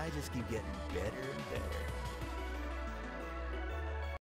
I just keep getting better.